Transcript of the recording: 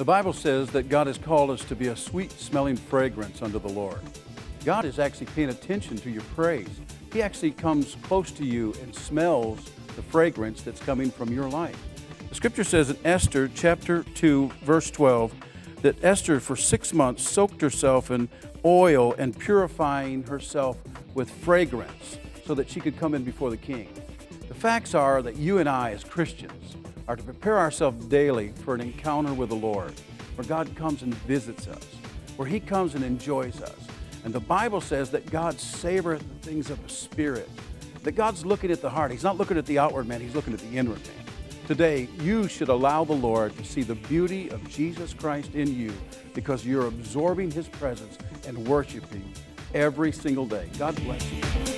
The Bible says that God has called us to be a sweet smelling fragrance unto the Lord. God is actually paying attention to your praise. He actually comes close to you and smells the fragrance that's coming from your life. The scripture says in Esther chapter 2, verse 12, that Esther for six months soaked herself in oil and purifying herself with fragrance so that she could come in before the king. Facts are that you and I, as Christians, are to prepare ourselves daily for an encounter with the Lord, where God comes and visits us, where He comes and enjoys us. And the Bible says that God savoreth the things of the Spirit, that God's looking at the heart. He's not looking at the outward man, He's looking at the inward man. Today, you should allow the Lord to see the beauty of Jesus Christ in you because you're absorbing His presence and worshiping every single day. God bless you.